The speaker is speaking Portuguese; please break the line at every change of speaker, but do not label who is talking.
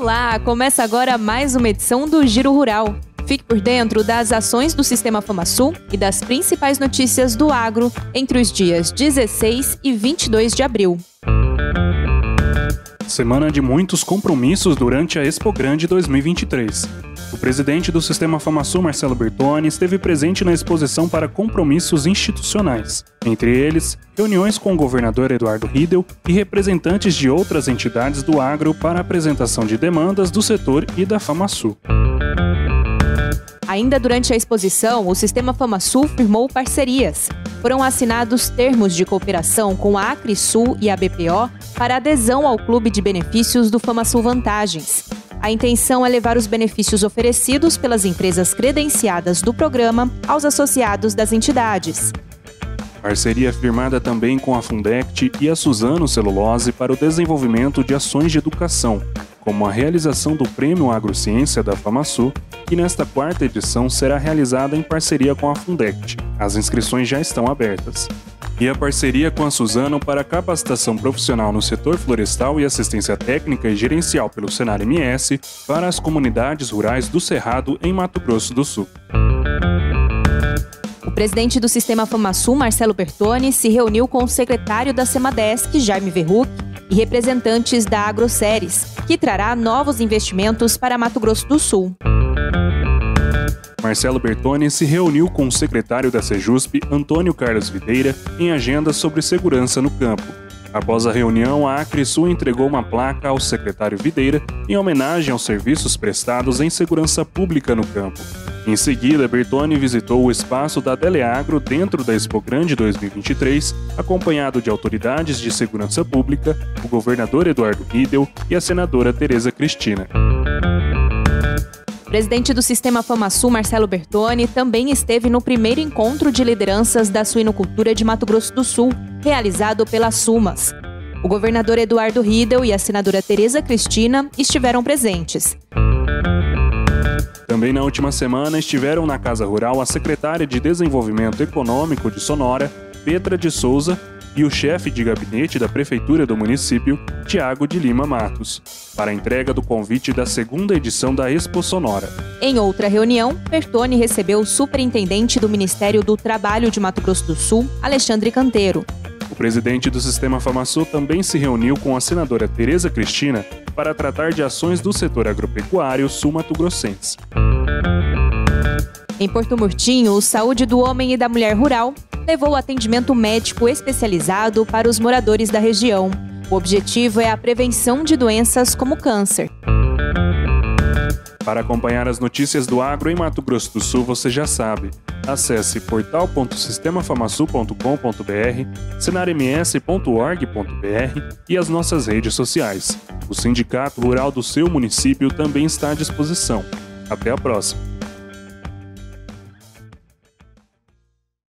Olá, começa agora mais uma edição do Giro Rural. Fique por dentro das ações do Sistema FamaSul e das principais notícias do agro entre os dias 16 e 22 de abril.
Semana de muitos compromissos durante a Expo Grande 2023. O presidente do Sistema FamaSul, Marcelo Bertoni, esteve presente na exposição para compromissos institucionais. Entre eles, reuniões com o governador Eduardo Riedel e representantes de outras entidades do agro para apresentação de demandas do setor e da FamaSul.
Ainda durante a exposição, o Sistema FamaSul firmou parcerias. Foram assinados termos de cooperação com a Acrisul e a BPO para adesão ao Clube de Benefícios do FamaSul Vantagens. A intenção é levar os benefícios oferecidos pelas empresas credenciadas do programa aos associados das entidades.
Parceria firmada também com a Fundect e a Suzano Celulose para o desenvolvimento de ações de educação, como a realização do Prêmio Agrociência da FamaSul, que nesta quarta edição será realizada em parceria com a Fundect. As inscrições já estão abertas. E a parceria com a Suzano para capacitação profissional no setor florestal e assistência técnica e gerencial pelo Senar MS para as comunidades rurais do Cerrado em Mato Grosso do Sul.
O presidente do Sistema FamaSul, Marcelo Bertoni, se reuniu com o secretário da Semadesc, Jaime Verruc, e representantes da AgroSéries, que trará novos investimentos para Mato Grosso do Sul.
Marcelo Bertoni se reuniu com o secretário da Sejusp, Antônio Carlos Videira, em agenda sobre segurança no campo. Após a reunião, a Acrisul entregou uma placa ao secretário Videira em homenagem aos serviços prestados em segurança pública no campo. Em seguida, Bertoni visitou o espaço da Deleagro dentro da Expo Grande 2023, acompanhado de autoridades de segurança pública, o governador Eduardo Riedel e a senadora Tereza Cristina.
Presidente do Sistema FamaSul, Marcelo Bertoni, também esteve no primeiro encontro de lideranças da suinocultura de Mato Grosso do Sul, realizado pela Sumas. O governador Eduardo Riedel e a senadora Tereza Cristina estiveram presentes.
Também na última semana estiveram na Casa Rural a secretária de Desenvolvimento Econômico de Sonora, Petra de Souza, e o chefe de gabinete da prefeitura do município, Tiago de Lima Matos, para a entrega do convite da segunda edição da Expo Sonora.
Em outra reunião, Bertone recebeu o superintendente do Ministério do Trabalho de Mato Grosso do Sul, Alexandre Canteiro.
O presidente do Sistema FamaSul também se reuniu com a senadora Tereza Cristina para tratar de ações do setor agropecuário sul-mato-grossense.
Em Porto Murtinho, o Saúde do Homem e da Mulher Rural levou atendimento médico especializado para os moradores da região. O objetivo é a prevenção de doenças como câncer.
Para acompanhar as notícias do agro em Mato Grosso do Sul, você já sabe. Acesse portal.sistemafamasul.com.br, cenarms.org.br e as nossas redes sociais. O Sindicato Rural do seu município também está à disposição. Até a próxima!